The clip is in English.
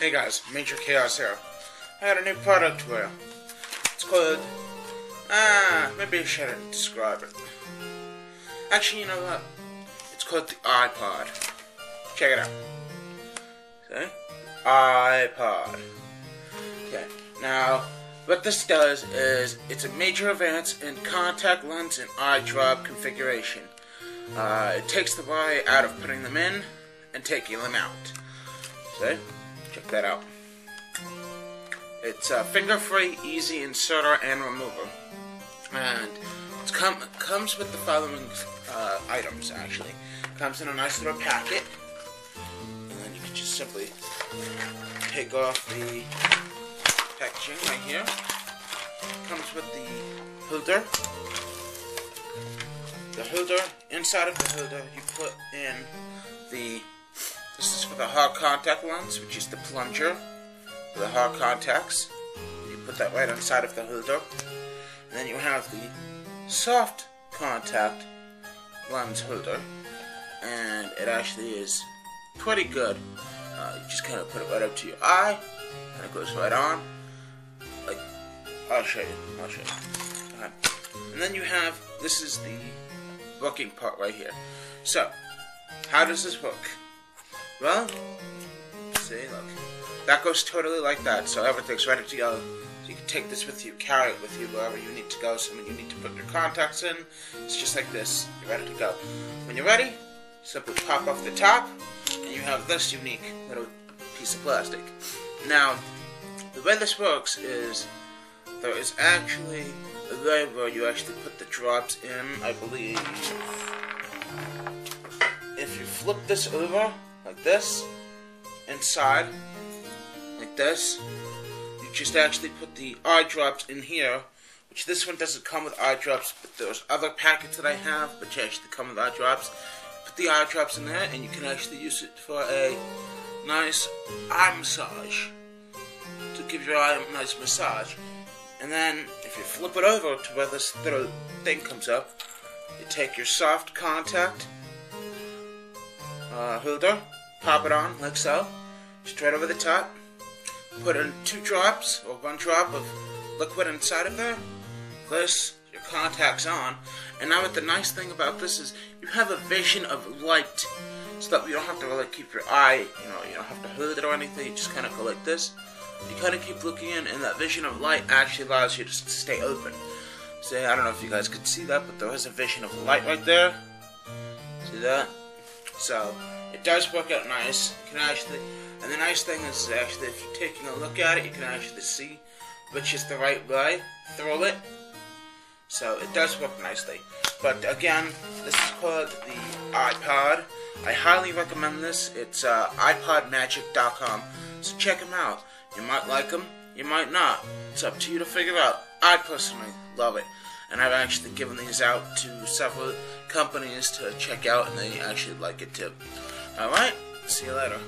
Hey guys, Major Chaoz here. I got a new product for you. It's called. Ah, maybe I shouldn't describe it. Actually, you know what? It's called the EyePod. Check it out. See? EyePod. Okay, now, what this does is it's a major advance in contact lens and eye drop configuration. Uh, it takes the wire out of putting them in and taking them out. See? Check that out. It's uh, finger-free, easy inserter and remover. And it com comes with the following uh, items, actually. Comes in a nice little packet. And then you can just simply take off the packaging right here. Comes with the holder. The holder, inside of the holder, you put in is for the hard contact lens, which is the plunger the hard contacts. You put that right inside of the holder. And then you have the soft contact lens holder. And it actually is pretty good. Uh, you just kind of put it right up to your eye, and it goes right on. Like, I'll show you. I'll show you. Right. And then you have, this is the working part right here. So, how does this work? Well, see, look. That goes totally like that, so everything's ready to go. So you can take this with you, carry it with you wherever you need to go. So when you need to put your contacts in, it's just like this. You're ready to go. When you're ready, simply pop off the top, and you have this unique little piece of plastic. Now, the way this works is there is actually a way where you actually put the drops in, I believe. If you flip this over, this, inside, like this. You just actually put the eye drops in here, which this one doesn't come with eye drops, but there's other packets that I have which actually come with eye drops. Put the eye drops in there, and you can actually use it for a nice eye massage to give your eye a nice massage. And then, if you flip it over to where this little thing comes up, you take your soft contact uh, holder, pop it on like so, straight over the top, put in two drops or one drop of liquid inside of there, place your contacts on, and now what the nice thing about this is you have a vision of light, so that you don't have to really keep your eye, you know, you don't have to hold it or anything, you just kind of go like this. You kind of keep looking in, and that vision of light actually allows you to stay open. See, I don't know if you guys could see that, but there is a vision of light right there. See that? So, it does work out nice. You can actually, and the nice thing is actually if you're taking a look at it, you can actually see which is the right way through it. So it does work nicely. But again, this is called the EyePod. I highly recommend this. It's uh, EyePodMagic.com. So check them out. You might like them, you might not. It's up to you to figure out. I personally love it and I've actually given these out to several companies to check out, and they actually like it too. Alright, see you later.